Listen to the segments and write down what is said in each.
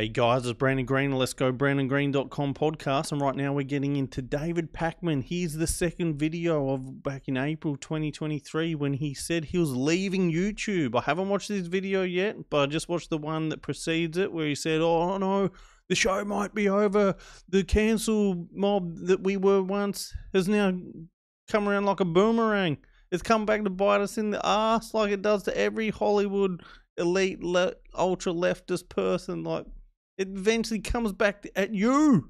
Hey guys, it's Brandon Green. Let's go BrandonGreen.com podcast. And right now we're getting into David Pakman. Here's the second video of back in April 2023 when he said he was leaving YouTube. I haven't watched this video yet, but I just watched the one that precedes it where he said, Oh no, the show might be over. The cancel mob that we were once has now come around like a boomerang. It's come back to bite us in the ass like it does to every Hollywood elite le- ultra leftist person. Like it eventually comes back at you.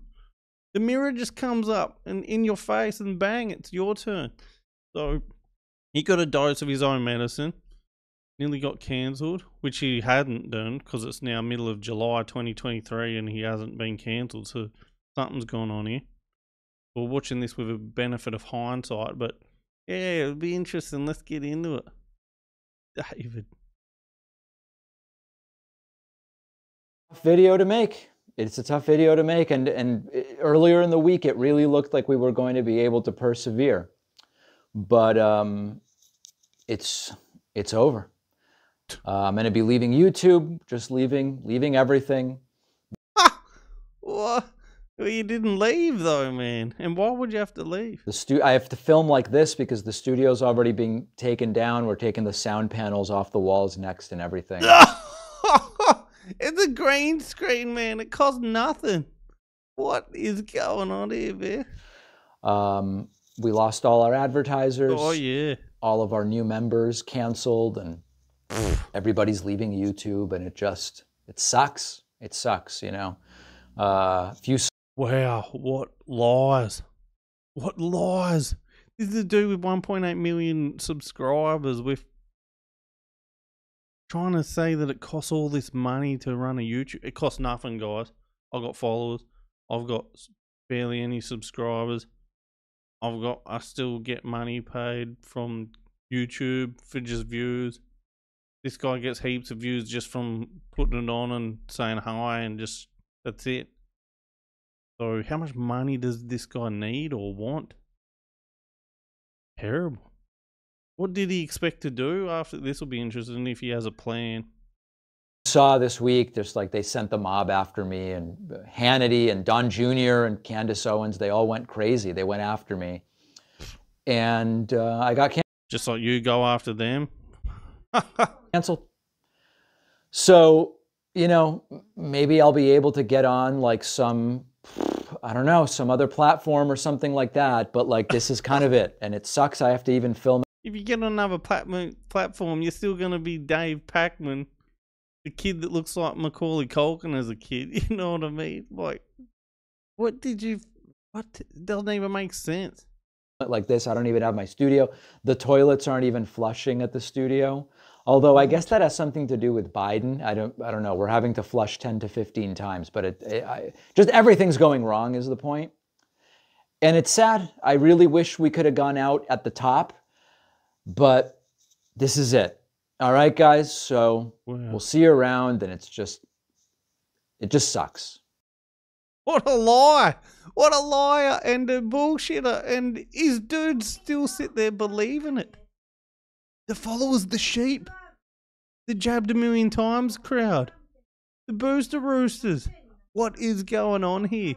The mirror just comes up and in your face, and bang, it's your turn. So he got a dose of his own medicine. Nearly got cancelled, which he hadn't done because it's now middle of July 2023 and he hasn't been cancelled. So something's gone on here. We're watching this with a benefit of hindsight, but yeah, it'll be interesting. Let's get into it. David. Video to make. It's a tough video to make, and and earlier in the week, it really looked like we were going to be able to persevere, but um, it's it's over. Uh, I'm going to be leaving YouTube, just leaving leaving everything. what? Well, you didn't leave though, man. And why would you have to leave? The stu- I have to film like this because the studio's already being taken down. We're taking the sound panels off the walls next and everything. It's a green screen, man. It costs nothing. What is going on here, man? Um, we lost all our advertisers. Oh yeah. All of our new members canceled, and everybody's leaving YouTube, and it just it sucks. It sucks, you know. Uh, few. Wow, what lies! What lies! This is a dude with 1.8 million subscribers with trying to say that it costs all this money to run a YouTube. It costs nothing, guys. I've got followers. I've got barely any subscribers. I've got. I still get money paid from YouTube for just views. This guy gets heaps of views just from putting it on and saying hi and just that's it. So how much money does this guy need or want? Terrible. What did he expect to do after this? Will be interesting if he has a plan. Saw this week, just like they sent the mob after me, and Hannity and Don Jr. and Candace Owens, they all went crazy. They went after me, and uh, I got canceled. Just like you go after them. canceled. So you know, maybe I'll be able to get on like some I don't know, some other platform or something like that. But like this is kind of it, and it sucks. I have to even film if you get on another platform, platform, you're still gonna be Dave Pakman, the kid that looks like Macaulay Culkin as a kid. You know what I mean? Like, what did you? What doesn't even make sense. Like this, I don't even have my studio. The toilets aren't even flushing at the studio. Although I guess that has something to do with Biden. I don't. I don't know. We're having to flush ten to fifteen times, but it, it I, just everything's going wrong is the point. And it's sad. I really wish we could have gone out at the top but this is it. All right, guys. So wow. we'll see you around, and it's just, it just sucks. What a lie! What a liar and a bullshitter! And his dudes still sit there believing it. The followers, the sheep, the jabbed a million times crowd, the booster roosters. What is going on here?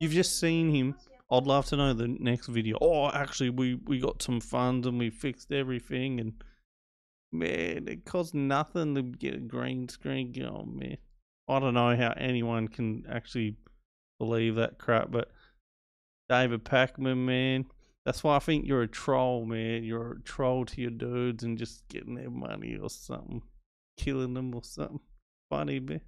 You've just seen him I'd love to know the next video. Oh, actually, we we got some funds and we fixed everything, and man, it costs nothing to get a green screen. Oh man, I don't know how anyone can actually believe that crap, but David Pakman, man, that's why I think you're a troll, man. You're a troll to your dudes and just getting their money or something, killing them or something. Funny, man.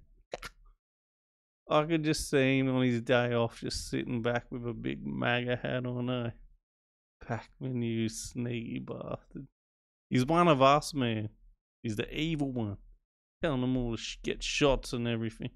I could just see him on his day off, just sitting back with a big MAGA hat on. Eh? Pakman, you sneaky bastard. He's one of us, man. He's the evil one. Telling them all to sh- get shots and everything.